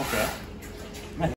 Okay.